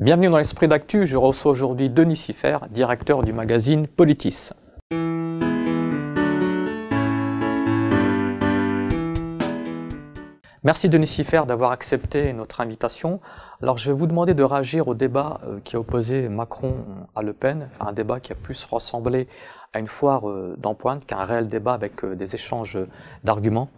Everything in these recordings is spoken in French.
Bienvenue dans l'Esprit d'Actu, je reçois aujourd'hui Denis Siffer, directeur du magazine Politis. Merci Denis Siffer d'avoir accepté notre invitation. Alors je vais vous demander de réagir au débat euh, qui a opposé Macron à Le Pen, un débat qui a plus ressemblé à une foire euh, d'empointe qu'un réel débat avec euh, des échanges d'arguments.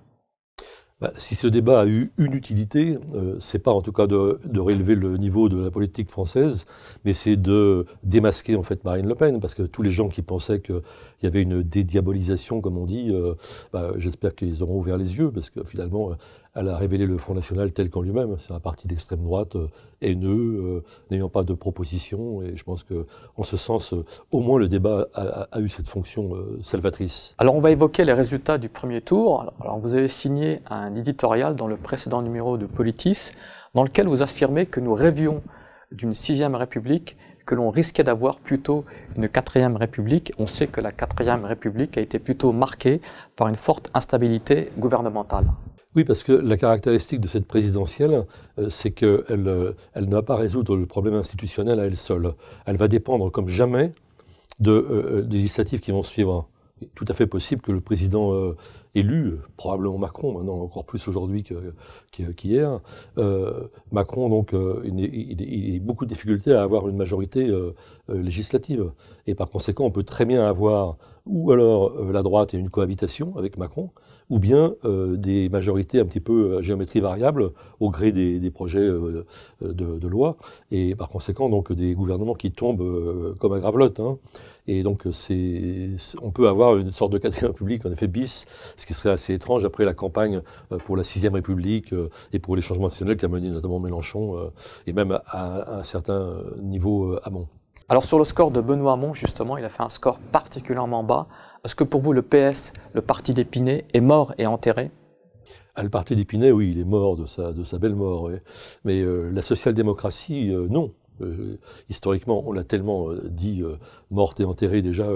Bah, si ce débat a eu une utilité, euh, c'est pas en tout cas de, de, relever le niveau de la politique française, mais c'est de démasquer en fait Marine Le Pen, parce que tous les gens qui pensaient qu'il y avait une dédiabolisation, comme on dit, euh, bah, j'espère qu'ils auront ouvert les yeux, parce que finalement, elle a révélé le Front National tel qu'en lui-même. C'est un parti d'extrême droite euh, haineux, euh, n'ayant pas de proposition. Et je pense que, en ce sens, euh, au moins le débat a, a, eu cette fonction salvatrice. Alors, on va évoquer les résultats du premier tour. Alors, vous avez signé un éditorial dans le précédent numéro de Politis, dans lequel vous affirmez que nous rêvions d'une sixième république que l'on risquait d'avoir plutôt une quatrième république. On sait que la quatrième république a été plutôt marquée par une forte instabilité gouvernementale. Oui, parce que la caractéristique de cette présidentielle, euh, c'est qu'elle euh, elle ne va pas résoudre le problème institutionnel à elle seule. Elle va dépendre comme jamais de, euh, des législatives qui vont suivre. Tout à fait possible que le président élu, probablement Macron, maintenant encore plus aujourd'hui qu'hier, euh, Macron donc euh, il, a beaucoup de difficultés à avoir une majorité législative et par conséquent on peut très bien avoir ou alors la droite et une cohabitation avec Macron, ou bien euh, des majorités un petit peu à géométrie variable au gré des, projets euh, de, loi, et par conséquent donc des gouvernements qui tombent euh, comme à gravelotte. Hein. Et donc on peut avoir une sorte de quatrième république, en effet bis, ce qui serait assez étrange après la campagne pour la sixième république et pour les changements nationaux qu'a mené notamment Mélenchon, et même à, un certain niveau Hamon. Alors sur le score de Benoît Hamon, justement, il a fait un score particulièrement bas. Est-ce que pour vous, le PS, le parti d'Épinay, est mort et enterré? Ah, le parti d'Épinay, oui, il est mort de sa, de sa belle mort. Oui. Mais euh, la social-démocratie, euh, non. Euh, historiquement, on l'a tellement euh, dit, euh, morte et enterrée déjà,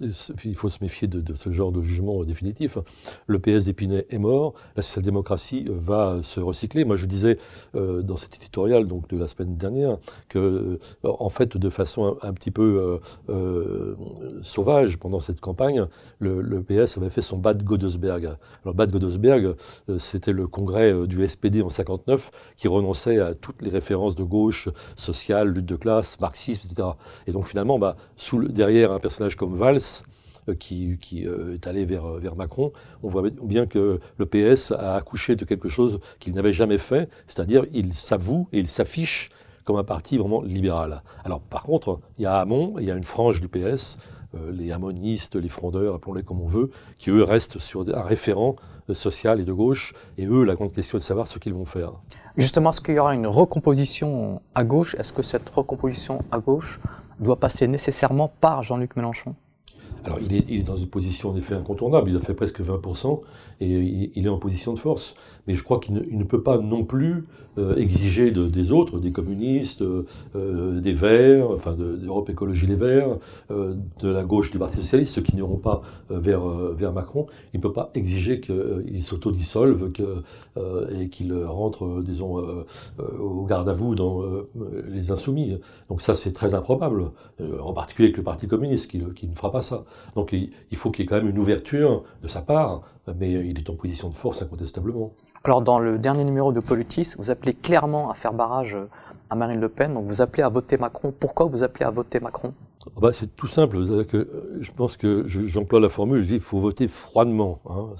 il faut se méfier de, ce genre de jugement définitif. Le PS d'Épinay est mort, la social-démocratie va se recycler. Moi, je disais dans cet éditorial donc, de la semaine dernière que, en fait, de façon un, petit peu sauvage pendant cette campagne, le, le, PS avait fait son Bad Godesberg. Alors, Bad Godesberg, c'était le congrès du SPD en 59 qui renonçait à toutes les références de gauche sociale lutte de classe, marxisme, etc. Et donc finalement, bah, sous derrière un personnage comme Valls, euh, qui, euh, est allé vers, vers Macron, on voit bien que le PS a accouché de quelque chose qu'il n'avait jamais fait, c'est-à-dire il s'avoue et il s'affiche comme un parti vraiment libéral. Alors par contre, il y a Hamon, il y a une frange du PS, euh, les harmonistes, les frondeurs, appelons-les comme on veut, qui eux restent sur un référent euh, social et de gauche, et eux, la grande question est de savoir ce qu'ils vont faire. Justement, est-ce qu'il y aura une recomposition à gauche? Est-ce que cette recomposition à gauche doit passer nécessairement par Jean-Luc Mélenchon? Alors, il est, dans une position en effet incontournable. Il a fait presque 20% et il, est en position de force. Mais je crois qu'il ne, peut pas non plus euh, exiger de, des autres, des communistes, euh, des Verts, enfin d'Europe de, Écologie Les Verts, euh, de la gauche du Parti Socialiste, ceux qui n'iront pas euh, vers, euh, vers Macron. Il ne peut pas exiger qu'ils s'autodissolvent que, et qu'ils rentrent, disons, au garde à vous dans les insoumis. Donc ça, c'est très improbable, en particulier avec le Parti communiste qui ne fera pas ça. Donc il, faut qu'il y ait quand même une ouverture de sa part, mais il est en position de force incontestablement. Alors dans le dernier numéro de Politis, vous appelez clairement à faire barrage à Marine Le Pen, donc vous appelez à voter Macron. Pourquoi vous appelez à voter Macron? Ah bah, c'est tout simple. Que, je pense que j'emploie la formule, je dis il faut voter froidement. Hein.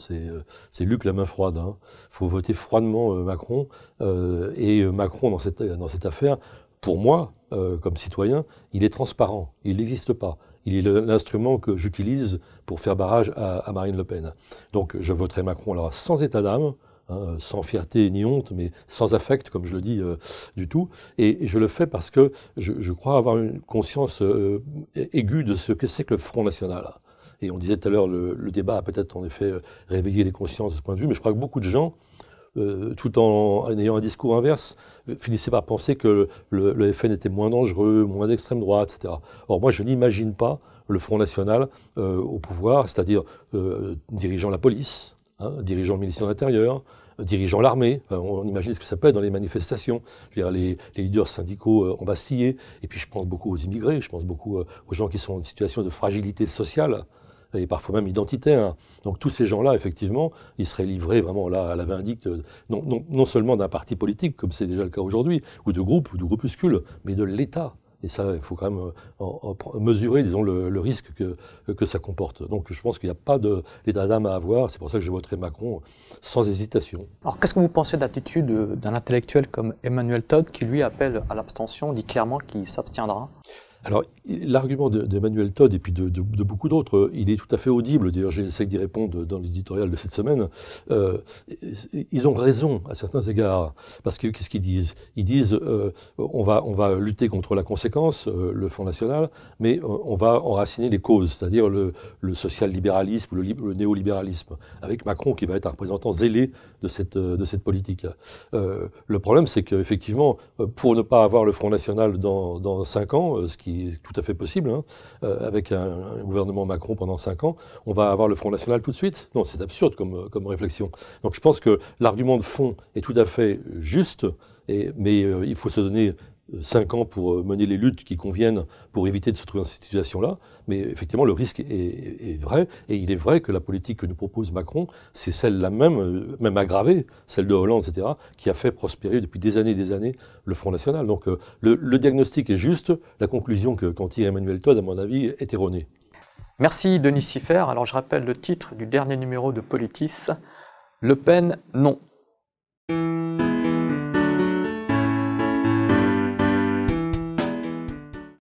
C'est Luc la main froide. Il hein. faut voter froidement euh, Macron. Euh, et Macron, dans cette, dans cette affaire, pour moi, euh, comme citoyen, il est transparent. Il n'existe pas. Il est l'instrument que j'utilise pour faire barrage à, Marine Le Pen. Donc je voterai Macron alors sans état d'âme, hein, sans fierté ni honte, mais sans affect, comme je le dis euh, du tout. Et, je le fais parce que je, crois avoir une conscience euh, aiguë de ce que c'est que le Front National. Et on disait tout à l'heure, le, le, débat a peut-être en effet réveillé les consciences de ce point de vue, mais je crois que beaucoup de gens euh, tout en, ayant un discours inverse, finissait par penser que le, FN était moins dangereux, moins d'extrême droite, etc. Or, moi, je n'imagine pas le Front National euh, au pouvoir, c'est-à-dire euh, dirigeant la police, hein, dirigeant le ministère de l'Intérieur, dirigeant l'armée. on imagine ce que ça peut être dans les manifestations. Je veux dire, les, leaders syndicaux embastillés. Et puis je pense beaucoup aux immigrés, je pense beaucoup aux gens qui sont en situation de fragilité sociale et parfois même identitaire. Donc tous ces gens-là, effectivement, ils seraient livrés vraiment là à la vindicte, non, seulement d'un parti politique, comme c'est déjà le cas aujourd'hui, ou de groupes, ou de groupuscules, mais de l'État. Et ça, il faut quand même euh, mesurer, disons, le, risque que, que, ça comporte. Donc je pense qu'il n'y a pas d'état d'âme à avoir. C'est pour ça que je voterai Macron sans hésitation. Alors qu'est-ce que vous pensez de l'attitude d'un intellectuel comme Emmanuel Todd qui lui appelle à l'abstention, dit clairement qu'il s'abstiendra? Alors, l'argument d'Emmanuel Todd et puis de, beaucoup d'autres, il est tout à fait audible. D'ailleurs, j'essaie d'y répondre dans l'éditorial de cette semaine. Euh, ils ont raison à certains égards. Parce que qu'est-ce qu'ils disent? Ils disent euh, on, va, on va lutter contre la conséquence, euh, le Front National, mais on va enraciner les causes, c'est-à-dire le, social-libéralisme ou le, néolibéralisme, avec Macron qui va être un représentant zélé de cette, de cette politique. le problème, c'est qu'effectivement, pour ne pas avoir le Front National dans, dans cinq ans, ce qui tout à fait possible, hein, euh, avec un, gouvernement Macron pendant cinq ans, on va avoir le Front National tout de suite? Non, c'est absurde comme, comme réflexion. Donc je pense que l'argument de fond est tout à fait juste, mais euh, il faut se donner cinq ans pour euh, mener les luttes qui conviennent pour éviter de se trouver dans cette situation-là. Mais effectivement, le risque est, vrai. Et il est vrai que la politique que nous propose Macron, c'est celle-là même, euh, même aggravée, celle de Hollande, etc., qui a fait prospérer depuis des années et des années le Front National. Donc euh, le, diagnostic est juste. La conclusion que quand tire Emmanuel Todd, à mon avis, est erronée. Merci Denis Siffer. Alors je rappelle le titre du dernier numéro de Politis. Le Pen, non.